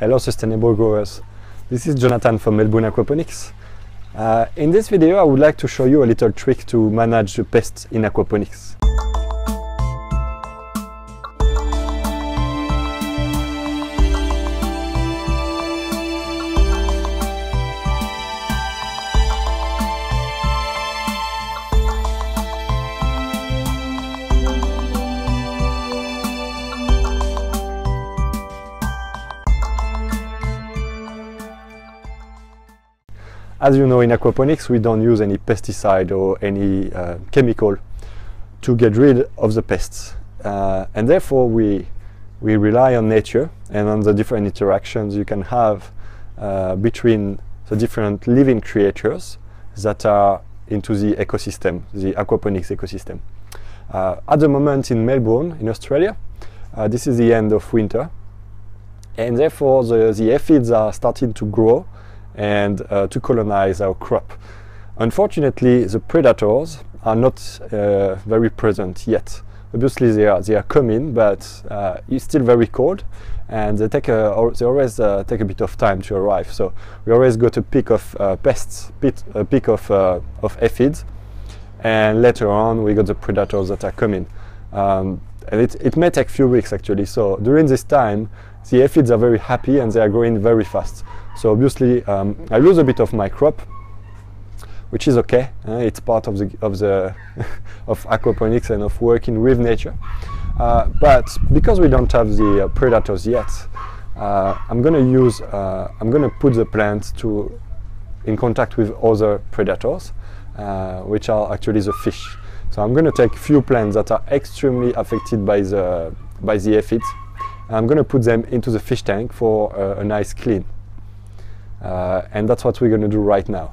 Hello sustainable growers. This is Jonathan from Melbourne Aquaponics. Uh, in this video I would like to show you a little trick to manage the pests in aquaponics. As you know, in aquaponics, we don't use any pesticide or any uh, chemical to get rid of the pests. Uh, and therefore, we, we rely on nature and on the different interactions you can have uh, between the different living creatures that are into the ecosystem, the aquaponics ecosystem. Uh, at the moment in Melbourne, in Australia, uh, this is the end of winter, and therefore the, the aphids are starting to grow and uh, to colonize our crop. Unfortunately, the predators are not uh, very present yet. Obviously, they are they are coming, but uh, it's still very cold, and they take a, they always uh, take a bit of time to arrive. So we always got a peak of uh, pests, a peak of uh, of aphids, and later on we got the predators that are coming. Um, and it, it may take a few weeks actually. So during this time, the aphids are very happy and they are growing very fast. So obviously um, I lose a bit of my crop, which is okay. Uh, it's part of the of the of aquaponics and of working with nature. Uh, but because we don't have the uh, predators yet, uh, I'm going to use uh, I'm to put the plant to in contact with other predators, uh, which are actually the fish. So I'm going to take few plants that are extremely affected by the by the aphids. I'm going to put them into the fish tank for a nice clean. Uh, and that's what we're going to do right now.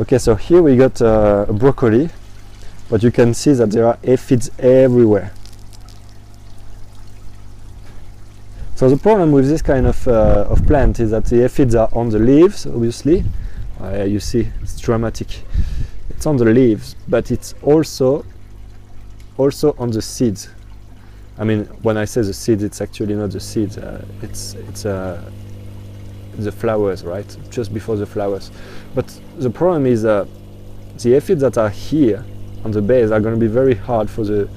Okay, so here we got uh, broccoli, but you can see that there are aphids everywhere. So the problem with this kind of, uh, of plant is that the aphids are on the leaves, obviously. Uh, you see, it's dramatic it's on the leaves but it's also also on the seeds. I mean when I say the seeds it's actually not the seeds uh, it's it's uh, the flowers right? Just before the flowers. But the problem is uh, the aphids that are here on the base are going to be very hard for the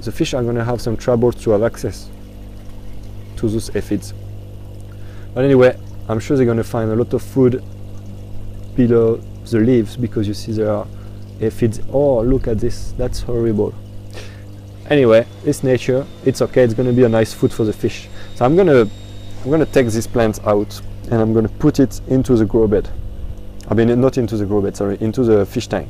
the fish are going to have some trouble to have access to those aphids. But anyway I'm sure they're going to find a lot of food below the leaves because you see there are aphids. Oh, look at this, that's horrible. Anyway, it's nature, it's okay, it's gonna be a nice food for the fish. So I'm gonna, I'm gonna take this plant out and I'm gonna put it into the grow bed. I mean, not into the grow bed, sorry, into the fish tank.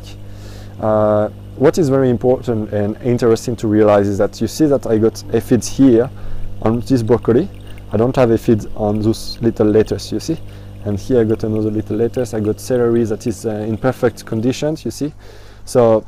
Uh, what is very important and interesting to realize is that you see that I got aphids here on this broccoli. I don't have aphids on those little lettuce, you see? And here I got another little lettuce I got celery that is uh, in perfect conditions you see. So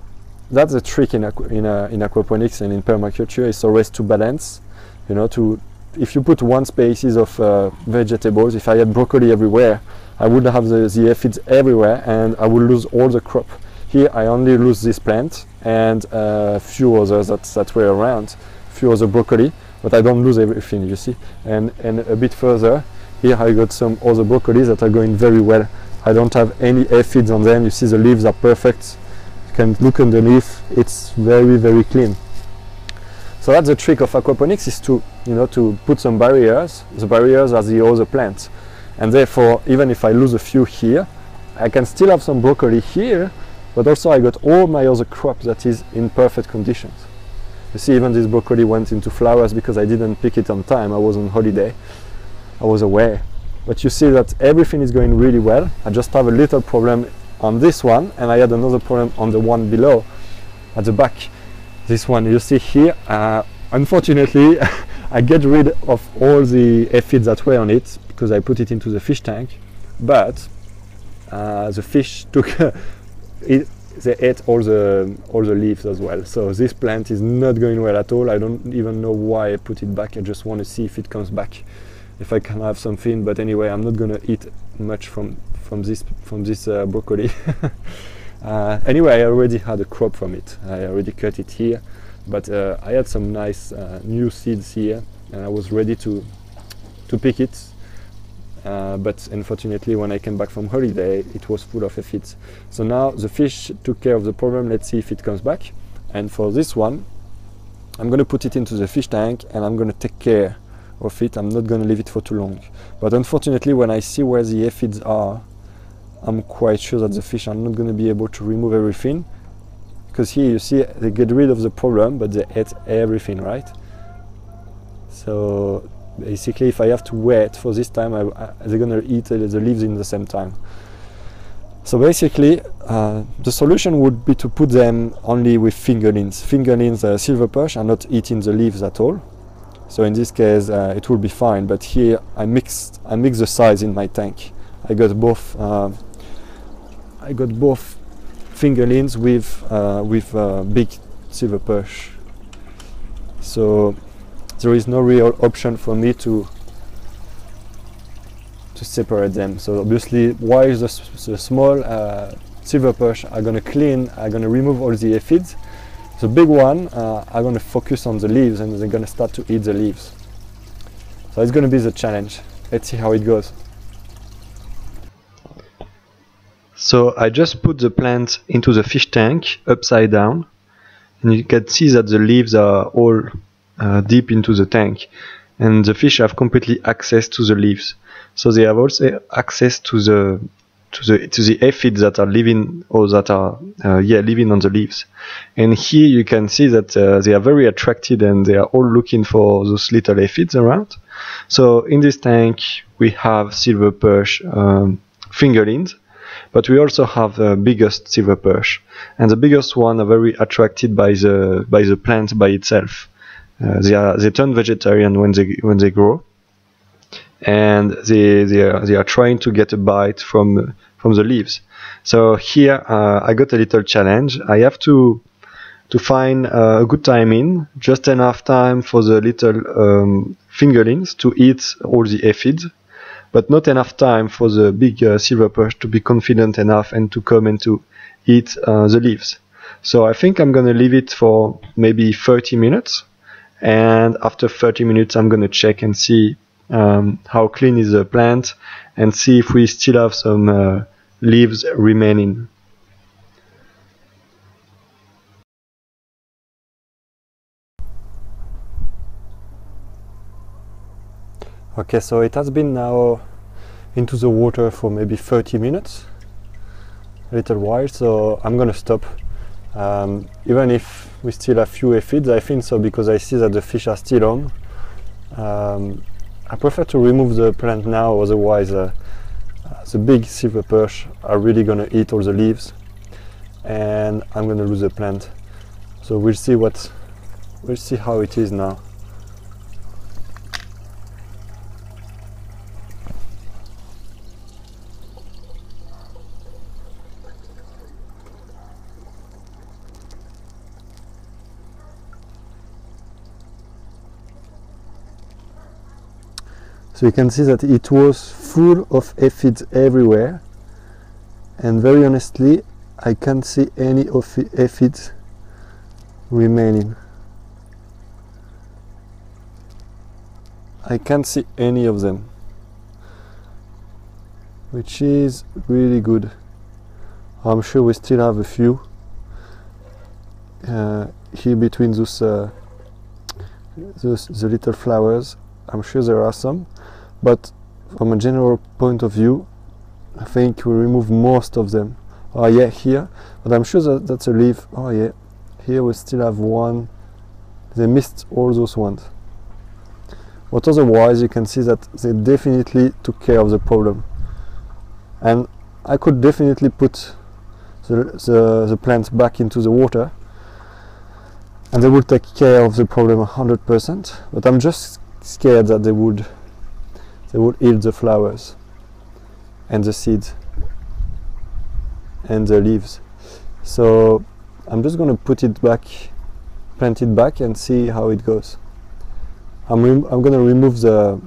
that's the trick in, aqu in, uh, in aquaponics and in permaculture is always to balance you know to if you put one species of uh, vegetables if I had broccoli everywhere I would have the, the aphids everywhere and I would lose all the crop. Here I only lose this plant and a uh, few others that, that were around few other broccoli but I don't lose everything you see. And and a bit further here I got some other broccolis that are going very well. I don't have any aphids on them. You see the leaves are perfect. You can look underneath. It's very, very clean. So that's the trick of aquaponics is to, you know, to put some barriers. The barriers are the other plants. And therefore, even if I lose a few here, I can still have some broccoli here, but also I got all my other crop that is in perfect conditions. You see, even this broccoli went into flowers because I didn't pick it on time. I was on holiday. I was aware. But you see that everything is going really well. I just have a little problem on this one and I had another problem on the one below at the back. This one you see here, uh, unfortunately I get rid of all the aphids that were on it because I put it into the fish tank but uh, the fish took it, they ate all the all the leaves as well so this plant is not going well at all I don't even know why I put it back I just want to see if it comes back if I can have something but anyway I'm not gonna eat much from from this from this uh, broccoli. uh, anyway, I already had a crop from it. I already cut it here, but uh, I had some nice uh, new seeds here, and I was ready to to pick it. Uh, but unfortunately, when I came back from holiday, it was full of aphids. So now the fish took care of the problem. Let's see if it comes back. And for this one, I'm going to put it into the fish tank and I'm going to take care of it. I'm not going to leave it for too long. But unfortunately, when I see where the aphids are, I'm quite sure that the fish are not going to be able to remove everything. Because here you see they get rid of the problem, but they ate everything, right? So basically, if I have to wait for this time, I, I, they're going to eat the leaves in the same time. So basically, uh, the solution would be to put them only with fingerlings. Fingerlings, uh, silver perch, are not eating the leaves at all. So in this case, uh, it will be fine. But here, I mixed, I mixed the size in my tank. I got both, uh, I got both fingerlings with uh, with uh, big silver perch. So there is no real option for me to to separate them. So obviously, while the, the small uh, silver perch are going to clean, are going to remove all the aphids, the big one uh, are going to focus on the leaves and they're going to start to eat the leaves. So it's going to be the challenge. Let's see how it goes. So I just put the plant into the fish tank upside down and you can see that the leaves are all uh, deep into the tank and the fish have completely access to the leaves. So they have also access to the to the to the aphids that are living or that are uh, yeah living on the leaves. And here you can see that uh, they are very attracted and they are all looking for those little aphids around. So in this tank we have silver perch um, fingerlings, but we also have the biggest silver perch, and the biggest one are very attracted by the by the plant by itself. Uh, they are they turn vegetarian when they when they grow and they they are, they are trying to get a bite from from the leaves. So here uh, I got a little challenge. I have to to find uh, a good timing, just enough time for the little um, fingerlings to eat all the aphids, but not enough time for the big uh, silver perch to be confident enough and to come and to eat uh, the leaves. So I think I'm gonna leave it for maybe 30 minutes, and after 30 minutes I'm gonna check and see um, how clean is the plant and see if we still have some uh, leaves remaining. Okay, so it has been now into the water for maybe 30 minutes, a little while, so I'm gonna stop. Um, even if we still have few aphids, I think so because I see that the fish are still on. Um, I prefer to remove the plant now, otherwise uh, the big silver perch are really gonna eat all the leaves and I'm gonna lose the plant. So we'll see what, we'll see how it is now. So you can see that it was full of aphids everywhere and very honestly I can't see any of the aphids remaining. I can't see any of them which is really good. I'm sure we still have a few uh, here between those, uh, those the little flowers. I'm sure there are some but from a general point of view I think we remove most of them. Oh yeah here but I'm sure that that's a leaf. Oh yeah here we still have one. They missed all those ones. But otherwise you can see that they definitely took care of the problem. And I could definitely put the, the, the plants back into the water and they would take care of the problem 100% but I'm just scared that they would they would eat the flowers and the seeds and the leaves so I'm just going to put it back plant it back and see how it goes I'm, I'm going to remove the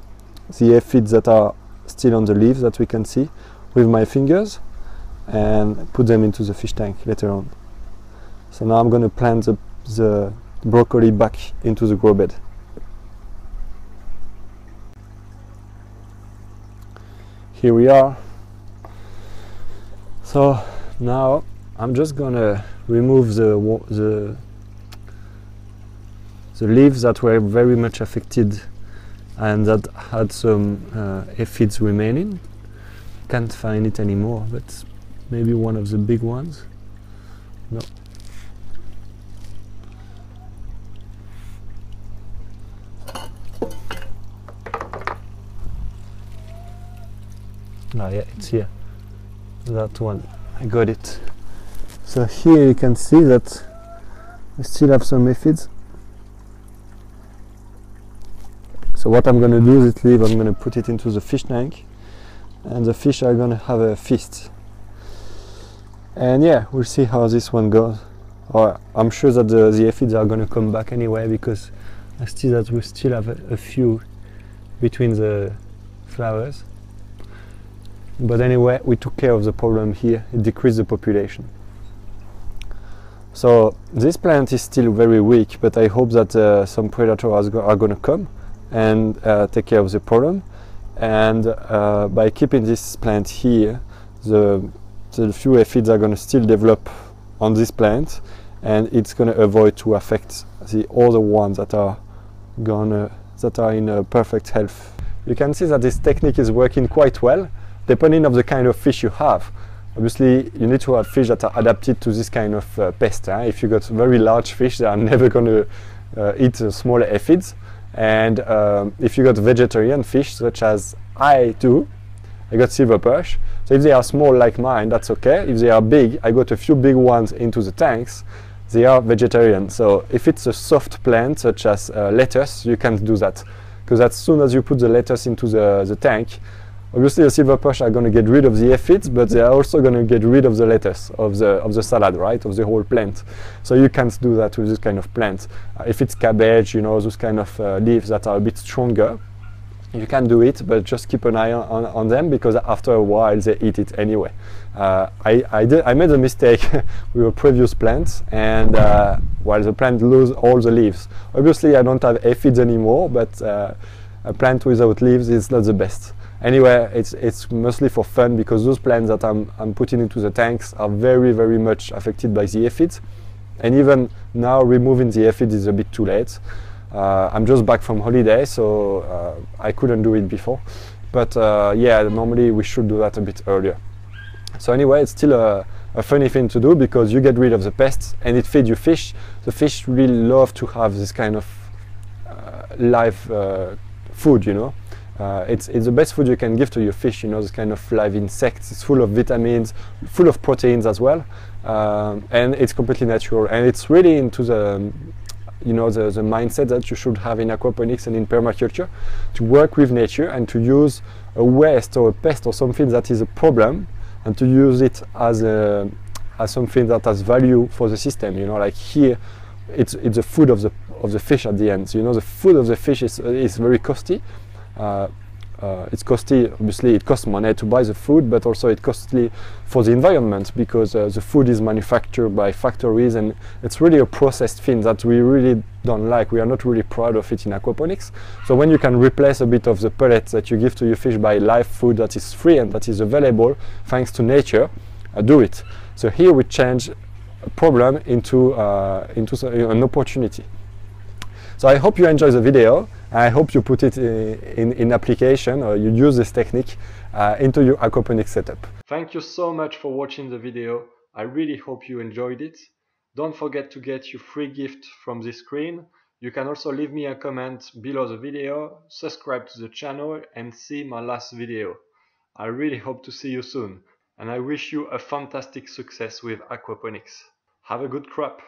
the aphids that are still on the leaves that we can see with my fingers and put them into the fish tank later on. So now I'm going to plant the, the broccoli back into the grow bed. Here we are. So now I'm just gonna remove the the the leaves that were very much affected and that had some uh, aphids remaining. Can't find it anymore, but maybe one of the big ones. No. Ah, yeah, it's here. That one. I got it. So here you can see that we still have some aphids. So what I'm going to do is leaf, I'm going to put it into the fish tank and the fish are going to have a feast. And yeah, we'll see how this one goes. Or I'm sure that the, the aphids are going to come back anyway because I see that we still have a, a few between the flowers. But anyway, we took care of the problem here, it decreased the population. So this plant is still very weak, but I hope that uh, some predators are, are going to come and uh, take care of the problem. And uh, by keeping this plant here, the, the few aphids are going to still develop on this plant, and it's going to avoid to affect the other ones that are gonna that are in perfect health. You can see that this technique is working quite well depending of the kind of fish you have. Obviously, you need to have fish that are adapted to this kind of uh, pest. Eh? If you got very large fish, they are never going to uh, eat uh, smaller aphids. And um, if you got vegetarian fish, such as I do, I got silver perch. So if they are small like mine, that's okay. If they are big, I got a few big ones into the tanks. They are vegetarian. So if it's a soft plant, such as uh, lettuce, you can't do that. Because as soon as you put the lettuce into the, the tank, Obviously, the silver perch are going to get rid of the aphids, but they are also going to get rid of the lettuce of the of the salad, right, of the whole plant. So you can't do that with this kind of plant. Uh, if it's cabbage, you know, those kind of uh, leaves that are a bit stronger, you can do it, but just keep an eye on, on them because after a while they eat it anyway. Uh, I, I, did, I made a mistake with a previous plant and uh, while the plant lose all the leaves. Obviously I don't have aphids anymore, but uh, a plant without leaves is not the best anyway, it's it's mostly for fun because those plants that I'm I'm putting into the tanks are very very much affected by the aphids, and even now removing the aphids is a bit too late. Uh, I'm just back from holiday, so uh, I couldn't do it before. But uh, yeah, normally we should do that a bit earlier. So anyway, it's still a, a funny thing to do because you get rid of the pests and it feeds you fish. The fish really love to have this kind of uh, live uh, food, you know. Uh, it's, it's the best food you can give to your fish, you know, this kind of live insects. It's full of vitamins, full of proteins as well, um, and it's completely natural. And it's really into the, you know, the, the mindset that you should have in aquaponics and in permaculture to work with nature and to use a waste or a pest or something that is a problem and to use it as a as something that has value for the system. You know, like here, it's it's the food of the of the fish at the end. So, you know, the food of the fish is is very costly uh, uh, it's costly, obviously it costs money to buy the food, but also it's costly for the environment because uh, the food is manufactured by factories and it's really a processed thing that we really don't like. We are not really proud of it in aquaponics. So when you can replace a bit of the pellets that you give to your fish by live food that is free and that is available thanks to nature, uh, do it. So here we change a problem into, uh, into an opportunity. So I hope you enjoy the video. I hope you put it in, in application or you use this technique uh, into your aquaponics setup. Thank you so much for watching the video. I really hope you enjoyed it. Don't forget to get your free gift from this screen. You can also leave me a comment below the video, subscribe to the channel and see my last video. I really hope to see you soon and I wish you a fantastic success with aquaponics. Have a good crop!